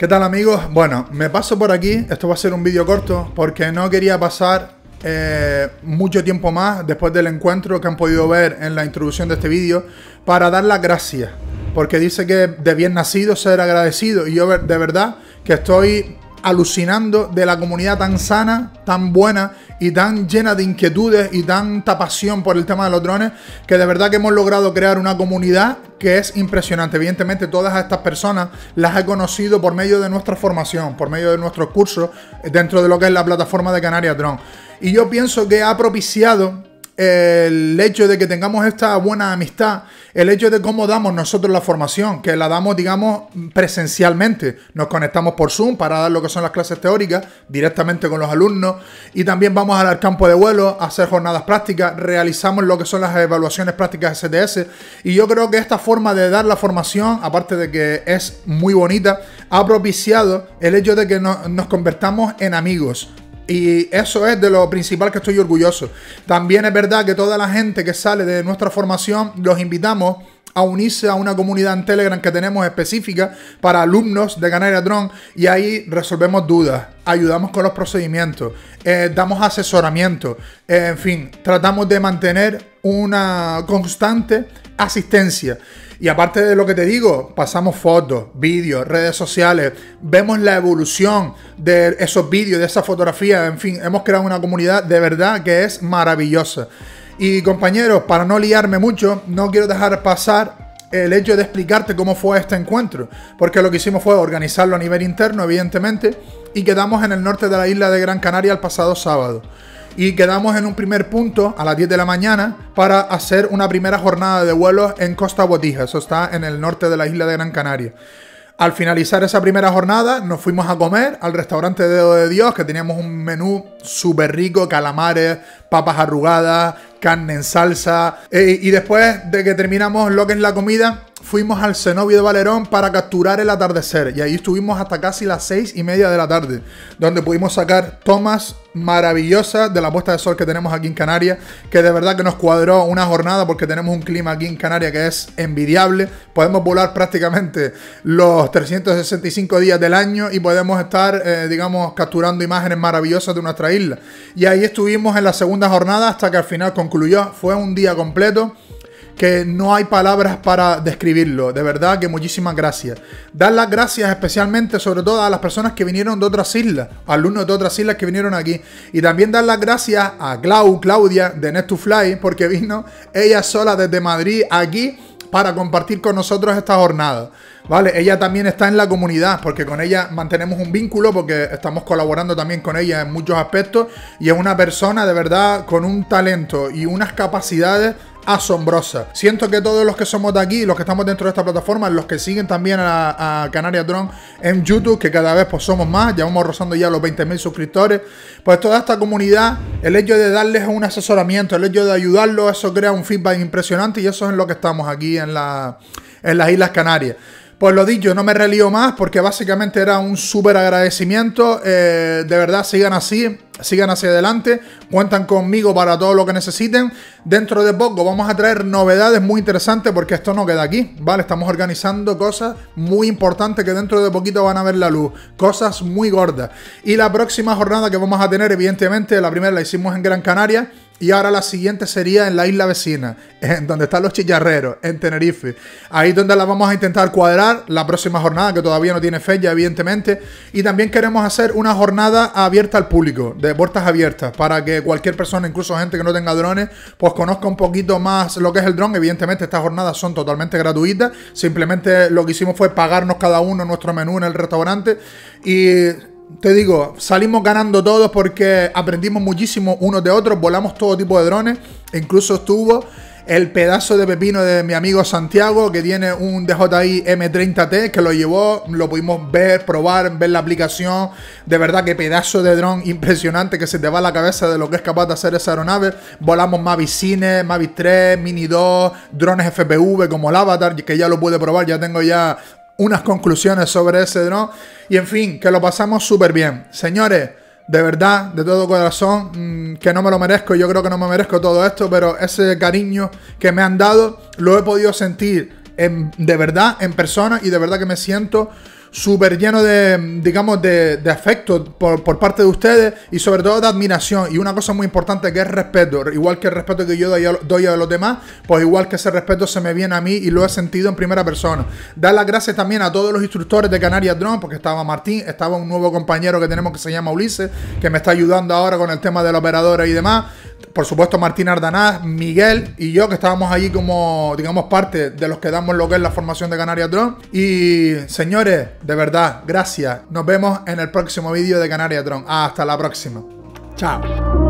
¿Qué tal amigos? Bueno, me paso por aquí, esto va a ser un vídeo corto porque no quería pasar eh, mucho tiempo más después del encuentro que han podido ver en la introducción de este vídeo para dar las gracias. Porque dice que de bien nacido ser agradecido y yo de verdad que estoy alucinando de la comunidad tan sana, tan buena y tan llena de inquietudes y tanta pasión por el tema de los drones, que de verdad que hemos logrado crear una comunidad que es impresionante. Evidentemente todas estas personas las he conocido por medio de nuestra formación, por medio de nuestros cursos dentro de lo que es la plataforma de Canarias Drone. Y yo pienso que ha propiciado el hecho de que tengamos esta buena amistad, el hecho de cómo damos nosotros la formación, que la damos, digamos, presencialmente. Nos conectamos por Zoom para dar lo que son las clases teóricas directamente con los alumnos y también vamos al campo de vuelo a hacer jornadas prácticas, realizamos lo que son las evaluaciones prácticas STS y yo creo que esta forma de dar la formación, aparte de que es muy bonita, ha propiciado el hecho de que nos convertamos en amigos. Y eso es de lo principal que estoy orgulloso. También es verdad que toda la gente que sale de nuestra formación los invitamos a unirse a una comunidad en Telegram que tenemos específica para alumnos de Canaria Drone y ahí resolvemos dudas, ayudamos con los procedimientos, eh, damos asesoramiento, en fin, tratamos de mantener una constante asistencia. Y aparte de lo que te digo, pasamos fotos, vídeos, redes sociales, vemos la evolución de esos vídeos, de esa fotografía, en fin, hemos creado una comunidad de verdad que es maravillosa. Y compañeros, para no liarme mucho, no quiero dejar pasar el hecho de explicarte cómo fue este encuentro, porque lo que hicimos fue organizarlo a nivel interno, evidentemente, y quedamos en el norte de la isla de Gran Canaria el pasado sábado y quedamos en un primer punto a las 10 de la mañana para hacer una primera jornada de vuelos en Costa Botija. Eso está en el norte de la isla de Gran Canaria. Al finalizar esa primera jornada, nos fuimos a comer al restaurante Dedo de Dios, que teníamos un menú súper rico, calamares, papas arrugadas, carne en salsa. Eh, y después de que terminamos lo que es la comida, fuimos al cenobio de Valerón para capturar el atardecer. Y ahí estuvimos hasta casi las seis y media de la tarde, donde pudimos sacar tomas maravillosas de la puesta de sol que tenemos aquí en Canarias, que de verdad que nos cuadró una jornada porque tenemos un clima aquí en Canarias que es envidiable. Podemos volar prácticamente los 365 días del año y podemos estar, eh, digamos, capturando imágenes maravillosas de nuestra isla. Y ahí estuvimos en la segunda jornada hasta que al final concluyó. Fue un día completo que no hay palabras para describirlo. De verdad que muchísimas gracias. Dar las gracias especialmente, sobre todo a las personas que vinieron de otras islas, alumnos de otras islas que vinieron aquí. Y también dar las gracias a Clau, Claudia, de Net to Fly, porque vino ella sola desde Madrid aquí para compartir con nosotros esta jornada. Vale, ella también está en la comunidad porque con ella mantenemos un vínculo porque estamos colaborando también con ella en muchos aspectos y es una persona de verdad con un talento y unas capacidades asombrosa. Siento que todos los que somos de aquí, los que estamos dentro de esta plataforma, los que siguen también a, Canarias Drone en YouTube, que cada vez pues somos más, ya vamos rozando ya los 20.000 suscriptores, pues toda esta comunidad, el hecho de darles un asesoramiento, el hecho de ayudarlos, eso crea un feedback impresionante y eso es en lo que estamos aquí en, la, en las Islas Canarias. Pues lo dicho, no me relío más porque básicamente era un súper agradecimiento. Eh, de verdad, sigan así, sigan hacia adelante. Cuentan conmigo para todo lo que necesiten. Dentro de poco vamos a traer novedades muy interesantes porque esto no queda aquí, ¿vale? Estamos organizando cosas muy importantes que dentro de poquito van a ver la luz. Cosas muy gordas. Y la próxima jornada que vamos a tener, evidentemente, la primera la hicimos en Gran Canaria. Y ahora la siguiente sería en la isla vecina, en donde están los chillarreros, en Tenerife. Ahí donde la vamos a intentar cuadrar la próxima jornada, que todavía no tiene fecha, evidentemente. Y también queremos hacer una jornada abierta al público, de puertas abiertas, para que cualquier persona, incluso gente que no tenga drones, pues conozca un poquito más lo que es el dron. Evidentemente estas jornadas son totalmente gratuitas. Simplemente lo que hicimos fue pagarnos cada uno nuestro menú en el restaurante. Y te digo, salimos ganando todos porque aprendimos muchísimo unos de otros, volamos todo tipo de drones, incluso estuvo el pedazo de pepino de mi amigo Santiago que tiene un DJI M30T que lo llevó, lo pudimos ver, probar, ver la aplicación, de verdad que pedazo de dron impresionante que se te va a la cabeza de lo que es capaz de hacer esa aeronave, volamos Mavic Cine, Mavic 3, Mini 2, drones FPV como el Avatar, que ya lo pude probar, ya tengo ya unas conclusiones sobre ese dron. Y en fin, que lo pasamos súper bien. Señores, de verdad, de todo corazón, mm, que no me lo merezco, yo creo que no me merezco todo esto, pero ese cariño que me han dado lo he podido sentir en, de verdad en persona y de verdad que me siento súper lleno de, digamos, de, afecto por, por, parte de ustedes y sobre todo de admiración. Y una cosa muy importante que es respeto. Igual que el respeto que yo doy a, los demás, pues igual que ese respeto se me viene a mí y lo he sentido en primera persona. Dar las gracias también a todos los instructores de Canarias Drone, porque estaba Martín, estaba un nuevo compañero que tenemos que se llama Ulises, que me está ayudando ahora con el tema de la operadora y demás por supuesto Martín Ardanás, Miguel y yo, que estábamos allí como, digamos, parte de los que damos lo que es la formación de Canarias Drone. Y señores, de verdad, gracias. Nos vemos en el próximo vídeo de Canarias Drone. Hasta la próxima. Chao.